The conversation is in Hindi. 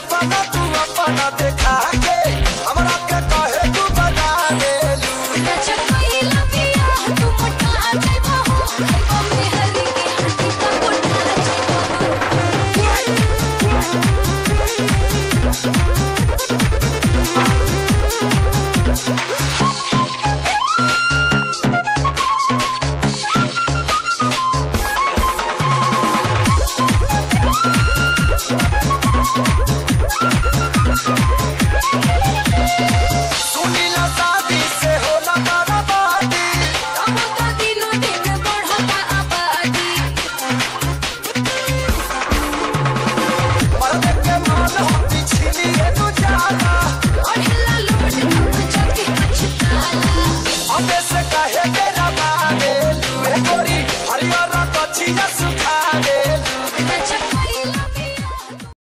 अपना तू अपना दिखा के हमारा काहे तेरा बाबे लुए गोरी हरियर कछिया